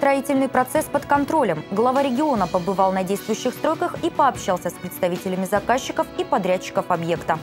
строительный процесс под контролем. Глава региона побывал на действующих стройках и пообщался с представителями заказчиков и подрядчиков объекта.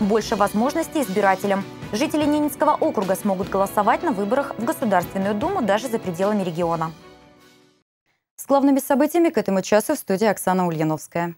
Больше возможностей избирателям. Жители Ненецкого округа смогут голосовать на выборах в Государственную Думу даже за пределами региона. С главными событиями к этому часу в студии Оксана Ульяновская.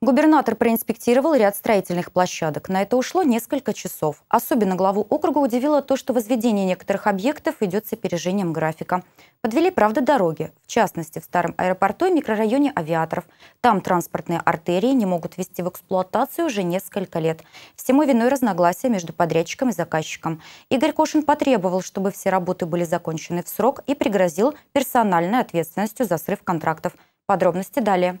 Губернатор проинспектировал ряд строительных площадок. На это ушло несколько часов. Особенно главу округа удивило то, что возведение некоторых объектов идет с опережением графика. Подвели, правда, дороги. В частности, в старом аэропорту и микрорайоне авиаторов. Там транспортные артерии не могут вести в эксплуатацию уже несколько лет. Всему виной разногласия между подрядчиком и заказчиком. Игорь Кошин потребовал, чтобы все работы были закончены в срок и пригрозил персональной ответственностью за срыв контрактов. Подробности далее.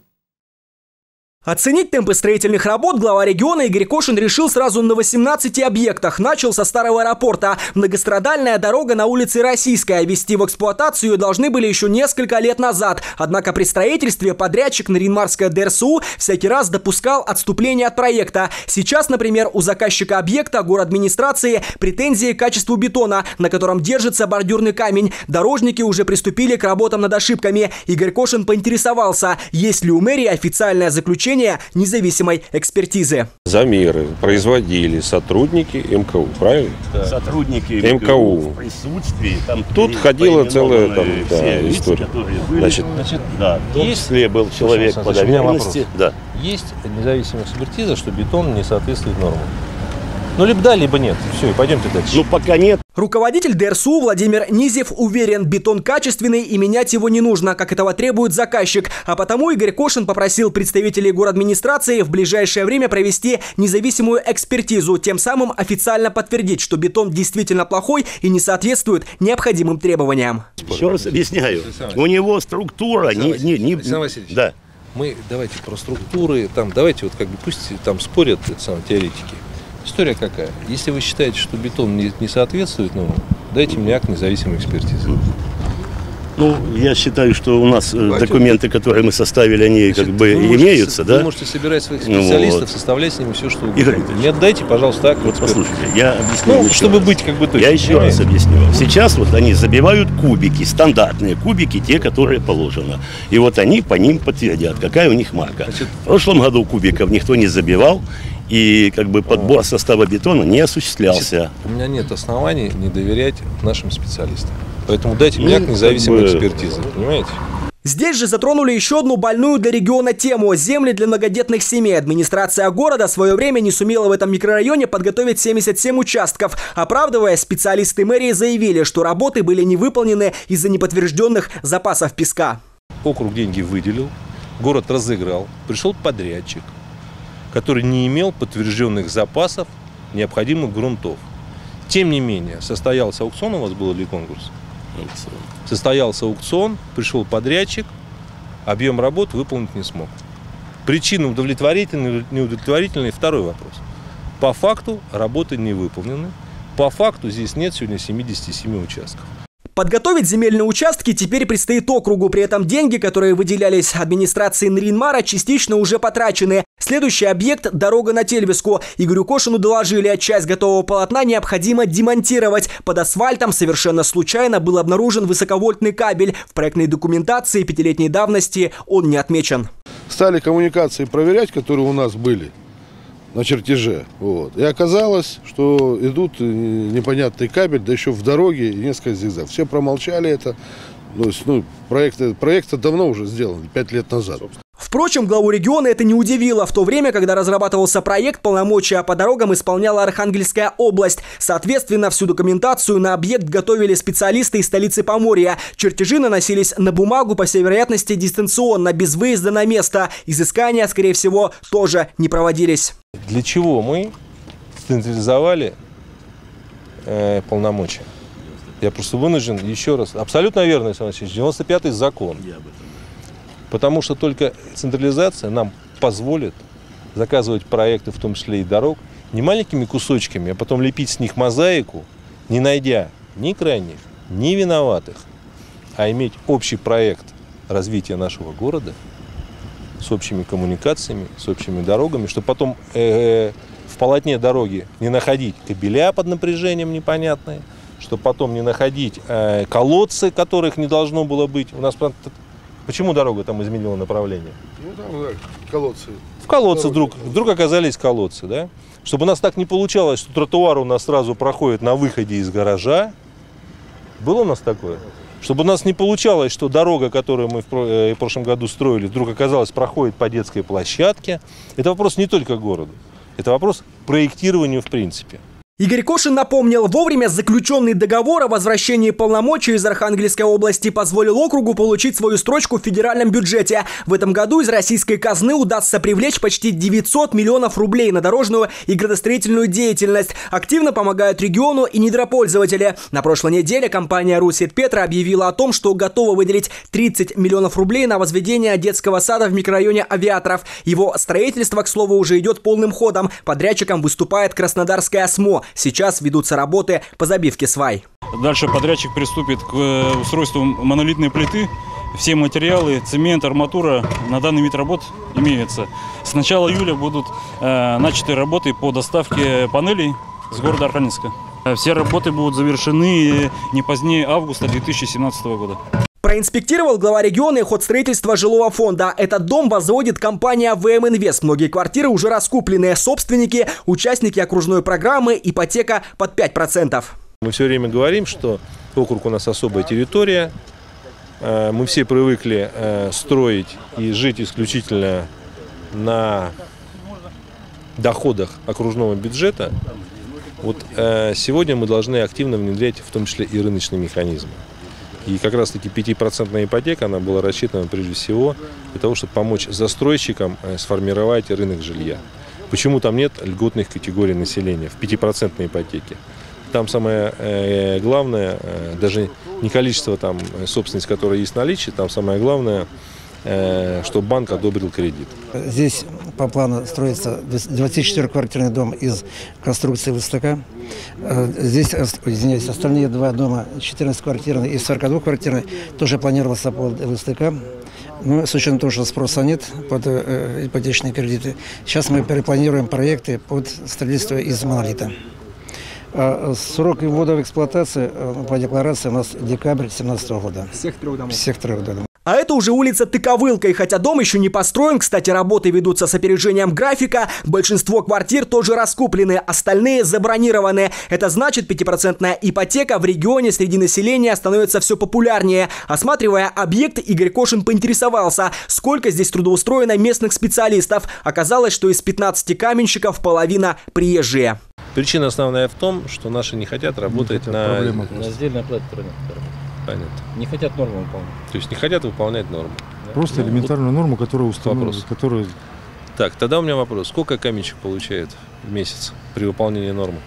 Оценить темпы строительных работ глава региона Игорь Кошин решил сразу на 18 объектах. Начал со старого аэропорта. Многострадальная дорога на улице Российская. Вести в эксплуатацию должны были еще несколько лет назад. Однако при строительстве подрядчик Наринмарская ДРСУ всякий раз допускал отступление от проекта. Сейчас, например, у заказчика объекта город администрации претензии к качеству бетона, на котором держится бордюрный камень. Дорожники уже приступили к работам над ошибками. Игорь Кошин поинтересовался, есть ли у мэрии официальное заключение заключения независимой экспертизы. Замеры производили сотрудники МКУ, правильно? Да. Сотрудники МКУ. в присутствии. Там Тут ходила целая там, да, история. Были, Значит, значит, да, в том есть, числе был человек по доверенности. Да. Есть независимая экспертиза, что бетон не соответствует нормам. Ну, либо да, либо нет. Все, пойдемте дальше. Ну, пока нет. Руководитель ДРСУ Владимир Низев уверен, бетон качественный и менять его не нужно, как этого требует заказчик. А потому Игорь Кошин попросил представителей администрации в ближайшее время провести независимую экспертизу, тем самым официально подтвердить, что бетон действительно плохой и не соответствует необходимым требованиям. Еще раз объясняю. У него структура не... не, не Александр Васильевич, да. мы давайте про структуры, там давайте вот как бы пусть там спорят это самое, теоретики. История какая? Если вы считаете, что бетон не, не соответствует нормам, дайте мне акт независимой экспертизы. Ну, я считаю, что у нас Давайте. документы, которые мы составили, они Значит, как бы имеются, можете, да? Вы можете собирать своих специалистов, вот. составлять с ними все, что угодно. Игорь не отдайте, пожалуйста, акт. Вот послушайте, я объясню. Ну, чтобы раз. быть как бы точно. Я еще раз объясню. Сейчас вот они забивают кубики, стандартные кубики, те, которые положено. И вот они по ним подтвердят, какая у них марка. Значит, в прошлом году кубиков никто не забивал, и как бы подбор состава бетона не осуществлялся. У меня нет оснований не доверять нашим специалистам. Поэтому дайте мне ну, независимой бы... экспертизы, понимаете? Здесь же затронули еще одну больную для региона тему – земли для многодетных семей. Администрация города в свое время не сумела в этом микрорайоне подготовить 77 участков. Оправдывая, специалисты мэрии заявили, что работы были не выполнены из-за неподтвержденных запасов песка. Округ деньги выделил, город разыграл, пришел подрядчик, который не имел подтвержденных запасов необходимых грунтов. Тем не менее, состоялся аукцион, у вас был или конкурс? Аукцион. Состоялся аукцион, пришел подрядчик, объем работ выполнить не смог. Причина удовлетворительной, неудовлетворительной, второй вопрос. По факту работы не выполнены. По факту здесь нет сегодня 77 участков. Подготовить земельные участки теперь предстоит округу. При этом деньги, которые выделялись администрации Нринмара, частично уже потрачены. Следующий объект – дорога на Тельвиску. Игорю Кошину доложили, часть готового полотна необходимо демонтировать. Под асфальтом совершенно случайно был обнаружен высоковольтный кабель. В проектной документации пятилетней давности он не отмечен. Стали коммуникации проверять, которые у нас были на чертеже. Вот. И оказалось, что идут э, непонятный кабель, да еще в дороге несколько зигзаг. Все промолчали это. То есть, ну, проект, проект давно уже сделан, пять лет назад. Впрочем, главу региона это не удивило. В то время, когда разрабатывался проект, полномочия по дорогам исполняла Архангельская область. Соответственно, всю документацию на объект готовили специалисты из столицы Поморья. Чертежи наносились на бумагу, по всей вероятности, дистанционно, без выезда на место. Изыскания, скорее всего, тоже не проводились. Для чего мы централизовали э, полномочия? Я просто вынужден еще раз. Абсолютно верно, Александр Васильевич. 95-й закон. Потому что только централизация нам позволит заказывать проекты, в том числе и дорог, не маленькими кусочками, а потом лепить с них мозаику, не найдя ни крайних, ни виноватых, а иметь общий проект развития нашего города с общими коммуникациями, с общими дорогами, чтобы потом э, в полотне дороги не находить кабеля под напряжением непонятные, чтобы потом не находить э, колодцы, которых не должно было быть. У нас почему дорога там изменила направление? Ну там да, колодцы. В колодце вдруг, вдруг оказались колодцы, да? Чтобы у нас так не получалось, что тротуар у нас сразу проходит на выходе из гаража. Было у нас такое? Чтобы у нас не получалось, что дорога, которую мы в прошлом году строили, вдруг оказалось проходит по детской площадке. Это вопрос не только города. Это вопрос проектированию в принципе. Игорь Кошин напомнил, вовремя заключенный договор о возвращении полномочий из Архангельской области позволил округу получить свою строчку в федеральном бюджете. В этом году из российской казны удастся привлечь почти 900 миллионов рублей на дорожную и градостроительную деятельность. Активно помогают региону и недропользователи. На прошлой неделе компания «Русит Петра» объявила о том, что готова выделить 30 миллионов рублей на возведение детского сада в микрорайоне Авиаторов. Его строительство, к слову, уже идет полным ходом. Подрядчиком выступает Краснодарская ОСМО. Сейчас ведутся работы по забивке свай. Дальше подрядчик приступит к э, устройству монолитной плиты. Все материалы, цемент, арматура на данный вид работ имеются. С начала июля будут э, начаты работы по доставке панелей с города Архангельска. Все работы будут завершены не позднее августа 2017 года. Проинспектировал глава региона и ход строительства жилого фонда. Этот дом возводит компания ВМ Инвест. Многие квартиры уже раскуплены. Собственники, участники окружной программы, ипотека под 5%. Мы все время говорим, что округ у нас особая территория. Э, мы все привыкли э, строить и жить исключительно на доходах окружного бюджета. Вот э, сегодня мы должны активно внедрять в том числе и рыночные механизмы. И как раз-таки 5% ипотека, она была рассчитана прежде всего для того, чтобы помочь застройщикам э, сформировать рынок жилья. Почему там нет льготных категорий населения в 5% ипотеке? Там самое э, главное, э, даже не количество там собственности, которая есть в наличии, там самое главное – чтобы банк одобрил кредит. Здесь по плану строится 24-квартирный дом из конструкции ВСТК. Э, здесь, извиняюсь, остальные два дома, 14-квартирный и 42-квартирный, тоже планировался под ВСТК. Но с учетом того, что спроса нет под э, ипотечные кредиты, сейчас мы перепланируем проекты под строительство из монолита. А срок ввода в эксплуатацию по декларации у нас декабрь 2017 года. Всех трех домов? Всех трех домов. А это уже улица Тыковылка, и хотя дом еще не построен, кстати, работы ведутся с опережением графика, большинство квартир тоже раскуплены, остальные забронированы. Это значит, 5% ипотека в регионе среди населения становится все популярнее. Осматривая объект, Игорь Кошин поинтересовался, сколько здесь трудоустроено местных специалистов. Оказалось, что из 15 каменщиков половина приезжие. Причина основная в том, что наши не хотят работать на... На сдельной оплате Понятно. Не хотят норму выполнять. То есть не хотят выполнять норму. Да? Просто ну, элементарную норму, которая установлена. Которая... Так, тогда у меня вопрос. Сколько каменщик получает в месяц при выполнении нормы?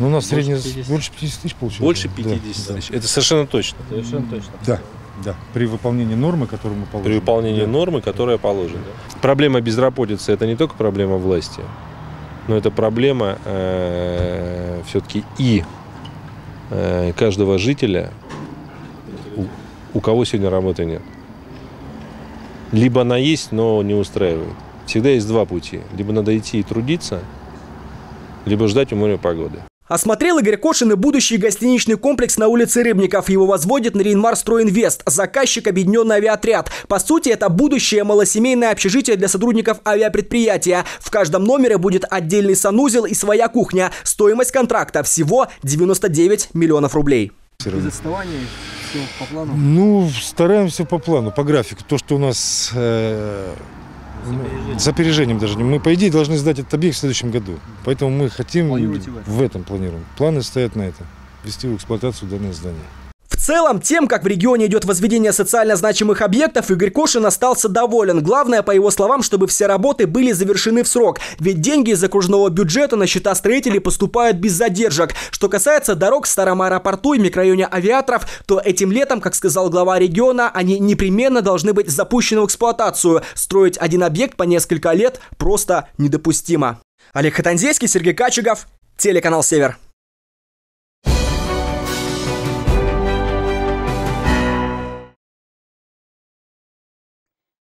Ну, у нас средний больше 50 тысяч получается. Больше 50 да, тысяч. Да. Это совершенно точно. Совершенно точно. Да. Да, при выполнении нормы, которую мы положим. При выполнении да. нормы, которая положена. Да. Проблема безработицы – это не только проблема власти, но это проблема э, все-таки и э, каждого жителя, у кого сегодня работы нет. Либо она есть, но не устраивает. Всегда есть два пути. Либо надо идти и трудиться, либо ждать у моря погоды. Осмотрел Игорь Кошин и будущий гостиничный комплекс на улице Рыбников. Его возводит Наринмар Стройинвест, заказчик объединенный авиаотряд. По сути, это будущее малосемейное общежитие для сотрудников авиапредприятия. В каждом номере будет отдельный санузел и своя кухня. Стоимость контракта всего 99 миллионов рублей. Без отставаний все по плану? Ну, стараемся по плану, по графику. То, что у нас э, с опережением даже. Мы, по идее, должны сдать этот объект в следующем году. Поэтому мы хотим в этом планируем. Планы стоят на это. Ввести в эксплуатацию данное здание целом, тем, как в регионе идет возведение социально значимых объектов, Игорь Кошин остался доволен. Главное, по его словам, чтобы все работы были завершены в срок. Ведь деньги из окружного бюджета на счета строителей поступают без задержек. Что касается дорог в старом аэропорту и микрорайоне авиаторов, то этим летом, как сказал глава региона, они непременно должны быть запущены в эксплуатацию. Строить один объект по несколько лет просто недопустимо. Олег Хатанзейский, Сергей Качегов, телеканал «Север».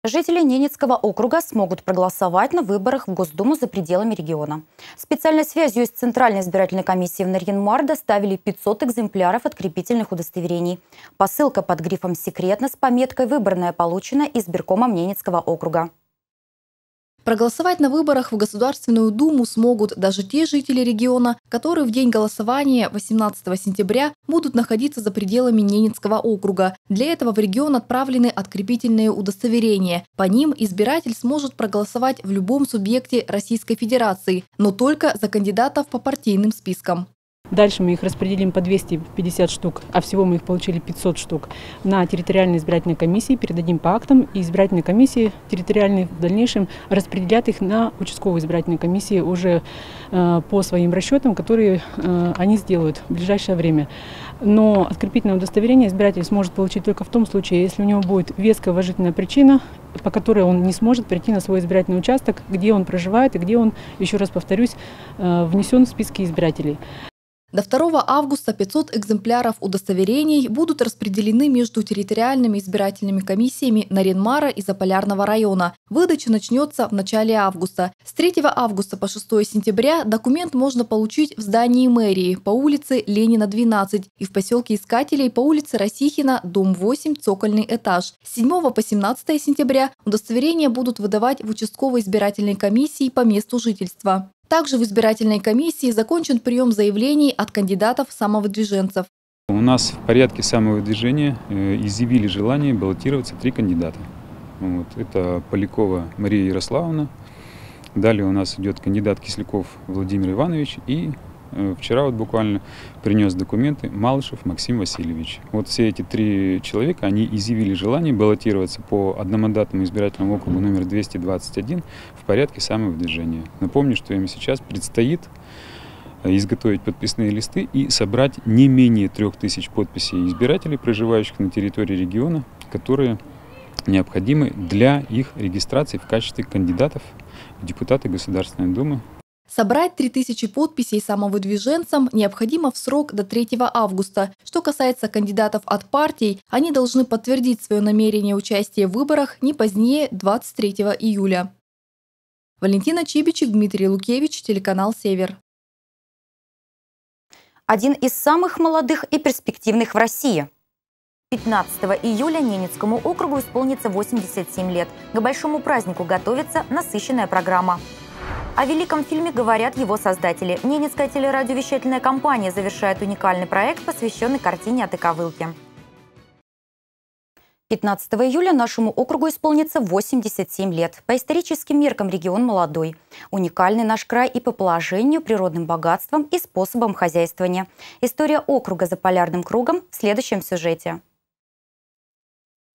Жители Ненецкого округа смогут проголосовать на выборах в Госдуму за пределами региона. Специальной связью из Центральной избирательной комиссии в Нарьинмар доставили 500 экземпляров открепительных удостоверений. Посылка под грифом «Секретно» с пометкой «Выборная» получена избиркомом Ненецкого округа. Проголосовать на выборах в Государственную Думу смогут даже те жители региона, которые в день голосования 18 сентября будут находиться за пределами Ненецкого округа. Для этого в регион отправлены открепительные удостоверения. По ним избиратель сможет проголосовать в любом субъекте Российской Федерации, но только за кандидатов по партийным спискам. Дальше мы их распределим по 250 штук, а всего мы их получили 500 штук, на территориальной избирательной комиссии, передадим по актам, и избирательные комиссии территориальные в дальнейшем распределят их на участковые избирательные комиссии уже э, по своим расчетам, которые э, они сделают в ближайшее время. Но открепительное удостоверение избиратель сможет получить только в том случае, если у него будет веская уважительная причина, по которой он не сможет прийти на свой избирательный участок, где он проживает и где он, еще раз повторюсь, э, внесен в списки избирателей. До 2 августа 500 экземпляров удостоверений будут распределены между территориальными избирательными комиссиями Наринмара и Заполярного района. Выдача начнется в начале августа. С 3 августа по 6 сентября документ можно получить в здании мэрии по улице Ленина, 12 и в поселке Искателей по улице Росихина, дом 8, цокольный этаж. С 7 по 17 сентября удостоверения будут выдавать в участковой избирательной комиссии по месту жительства. Также в избирательной комиссии закончен прием заявлений от кандидатов-самовыдвиженцев. У нас в порядке самовыдвижения э, изъявили желание баллотироваться три кандидата. Вот. Это Полякова Мария Ярославовна, далее у нас идет кандидат Кисляков Владимир Иванович и вчера вот буквально принес документы Малышев Максим Васильевич. Вот все эти три человека, они изъявили желание баллотироваться по одномандатному избирательному округу номер 221 в порядке самовыдвижения. Напомню, что им сейчас предстоит э, изготовить подписные листы и собрать не менее трех тысяч подписей избирателей, проживающих на территории региона, которые необходимы для их регистрации в качестве кандидатов в депутаты Государственной Думы Собрать 3000 подписей самовыдвиженцам необходимо в срок до 3 августа. Что касается кандидатов от партий, они должны подтвердить свое намерение участия в выборах не позднее 23 июля. Валентина Чибичек, Дмитрий Лукевич, телеканал «Север». Один из самых молодых и перспективных в России. 15 июля Ненецкому округу исполнится 87 лет. К большому празднику готовится насыщенная программа. О великом фильме говорят его создатели. Ненецкая телерадиовещательная компания завершает уникальный проект, посвященный картине о Тыковылке. 15 июля нашему округу исполнится 87 лет. По историческим меркам регион молодой. Уникальный наш край и по положению, природным богатством и способом хозяйствования. История округа за полярным кругом в следующем сюжете.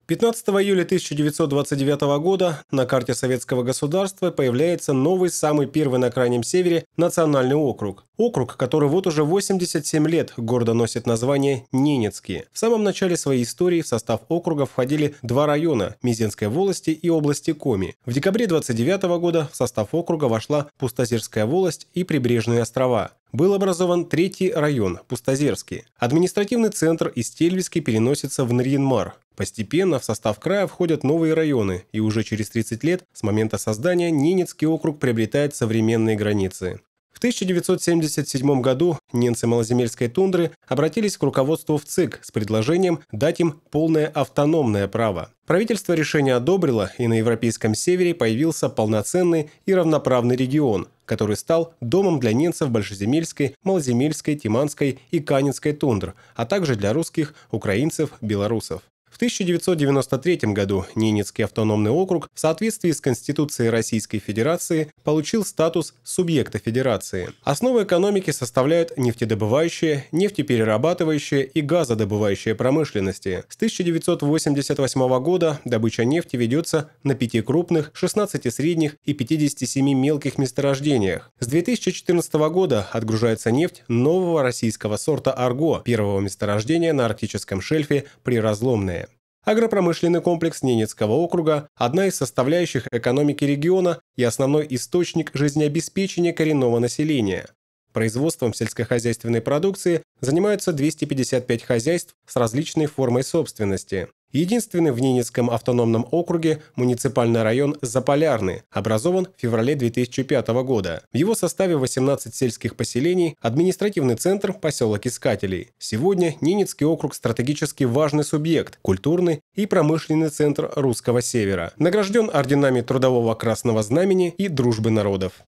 15 июля 1929 года на карте советского государства появляется новый, самый первый на крайнем севере, национальный округ. Округ, который вот уже 87 лет гордо носит название Ненецкий. В самом начале своей истории в состав округа входили два района – Мизенской волости и области Коми. В декабре 29 года в состав округа вошла Пустозерская волость и Прибрежные острова был образован третий район – Пустозерский. Административный центр из Тельвиски переносится в Нарьинмар. Постепенно в состав края входят новые районы, и уже через 30 лет с момента создания Ненецкий округ приобретает современные границы. В 1977 году немцы малоземельской тундры обратились к руководству в ЦИК с предложением дать им полное автономное право. Правительство решение одобрило, и на Европейском севере появился полноценный и равноправный регион, который стал домом для немцев Большеземельской, Малоземельской, Тиманской и Канинской тундр, а также для русских, украинцев, белорусов. В 1993 году Ненецкий автономный округ в соответствии с Конституцией Российской Федерации получил статус субъекта Федерации. Основу экономики составляют нефтедобывающая, нефтеперерабатывающая и газодобывающая промышленности. С 1988 года добыча нефти ведется на пяти крупных, 16 средних и 57 мелких месторождениях. С 2014 года отгружается нефть нового российского сорта «Арго», первого месторождения на арктическом шельфе Приразломное. Агропромышленный комплекс Ненецкого округа – одна из составляющих экономики региона и основной источник жизнеобеспечения коренного населения. Производством сельскохозяйственной продукции занимаются 255 хозяйств с различной формой собственности. Единственный в Ненецком автономном округе муниципальный район Заполярный, образован в феврале 2005 года. В его составе 18 сельских поселений, административный центр – поселок Искателей. Сегодня Ненецкий округ стратегически важный субъект, культурный и промышленный центр русского севера. Награжден орденами Трудового Красного Знамени и Дружбы народов.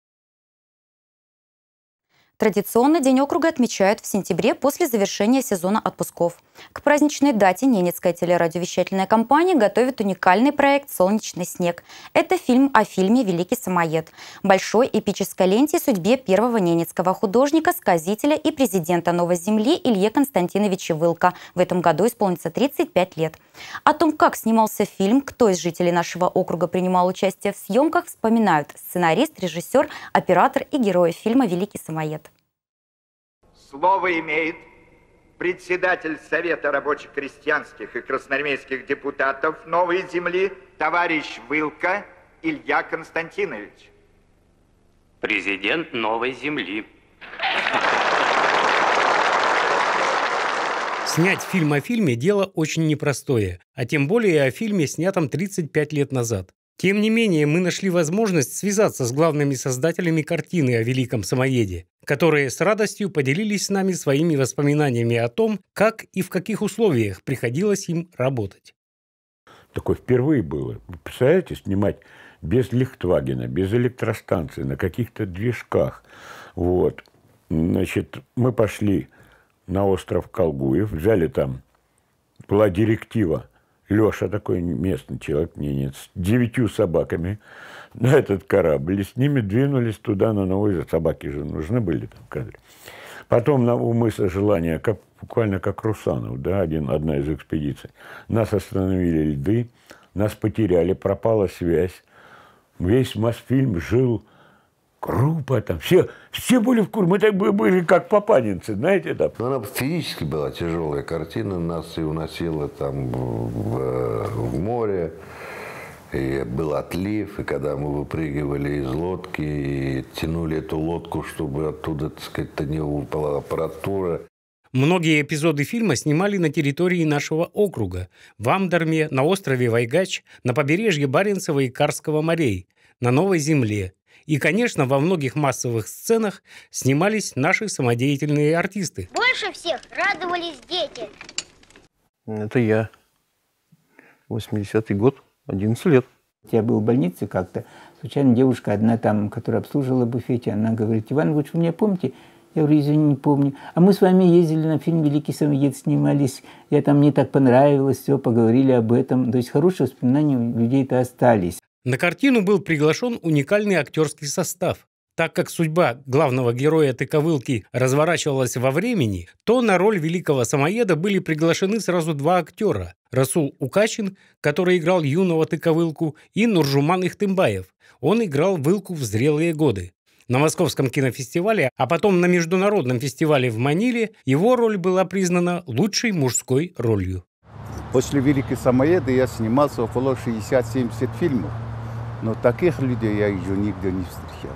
Традиционно День округа отмечают в сентябре после завершения сезона отпусков. К праздничной дате Ненецкая телерадиовещательная компания готовит уникальный проект «Солнечный снег». Это фильм о фильме «Великий самоед». Большой эпической ленте судьбе первого ненецкого художника, сказителя и президента Новой Земли Илье Константиновича Вылка. В этом году исполнится 35 лет. О том, как снимался фильм, кто из жителей нашего округа принимал участие в съемках, вспоминают сценарист, режиссер, оператор и герои фильма «Великий самоед». Слово имеет председатель Совета рабочих крестьянских и красноармейских депутатов Новой Земли товарищ Вылка Илья Константинович. Президент Новой Земли. Снять фильм о фильме – дело очень непростое, а тем более о фильме, снятом 35 лет назад. Тем не менее, мы нашли возможность связаться с главными создателями картины о великом самоеде, которые с радостью поделились с нами своими воспоминаниями о том, как и в каких условиях приходилось им работать. Такое впервые было. Вы представляете, снимать без Лихтвагена, без электростанции, на каких-то движках. Вот. Значит, мы пошли на остров Колгуев, взяли там, была директива Леша такой местный человек, ненец, девятью собаками на этот корабль. И с ними двинулись туда, на новый Собаки же нужны были там в кадре. Потом на, у мыса Желания, как, буквально как Русанов, да, один, одна из экспедиций. Нас остановили льды, нас потеряли, пропала связь. Весь Мосфильм жил группа там, все, все были в кур, мы так были как попадинцы, знаете, там. Но она физически была тяжелая картина, нас и уносила там в, в море, и был отлив, и когда мы выпрыгивали из лодки и тянули эту лодку, чтобы оттуда, так сказать, не упала аппаратура. Многие эпизоды фильма снимали на территории нашего округа, в Амдарме, на острове Вайгач, на побережье Баренцева и Карского морей, на Новой Земле, и, конечно, во многих массовых сценах снимались наши самодеятельные артисты. Больше всех радовались дети. Это я. 80-й год, 11 лет. Я был в больнице как-то. Случайно девушка одна там, которая обслуживала в буфете, она говорит, Иван Ильич, вы меня помните? Я говорю, извини, не помню. А мы с вами ездили на фильм «Великий самоед», снимались. Я там, мне так понравилось, все, поговорили об этом. То есть хорошие воспоминания у людей-то остались. На картину был приглашен уникальный актерский состав. Так как судьба главного героя Тыковылки разворачивалась во времени, то на роль великого самоеда были приглашены сразу два актера. Расул Укачин, который играл юного Тыковылку, и Нуржуман Ихтымбаев. Он играл Вылку в зрелые годы. На Московском кинофестивале, а потом на Международном фестивале в Маниле его роль была признана лучшей мужской ролью. После «Великой самоеда» я снимался около 60-70 фильмов. Но таких людей я еще нигде не встречал.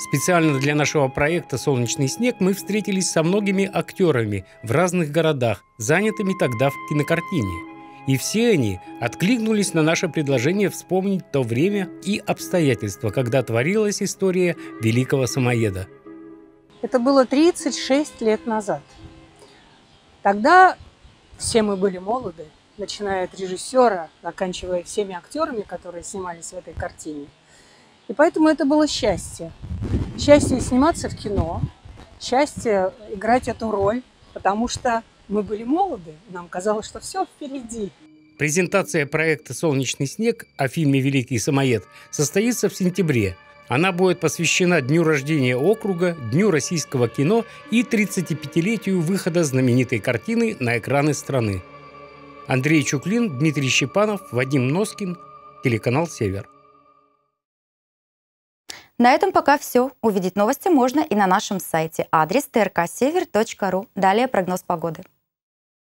Специально для нашего проекта «Солнечный снег» мы встретились со многими актерами в разных городах, занятыми тогда в кинокартине. И все они откликнулись на наше предложение вспомнить то время и обстоятельства, когда творилась история великого самоеда. Это было 36 лет назад. Тогда все мы были молоды, начиная от режиссера, заканчивая всеми актерами, которые снимались в этой картине. И поэтому это было счастье. Счастье сниматься в кино, счастье играть эту роль, потому что мы были молоды, нам казалось, что все впереди. Презентация проекта «Солнечный снег» о фильме «Великий самоед» состоится в сентябре. Она будет посвящена дню рождения округа, Дню российского кино и 35-летию выхода знаменитой картины на экраны страны. Андрей Чуклин, Дмитрий Щепанов, Вадим Носкин, телеканал «Север». На этом пока все. Увидеть новости можно и на нашем сайте. Адрес trksевер.ру. Далее прогноз погоды.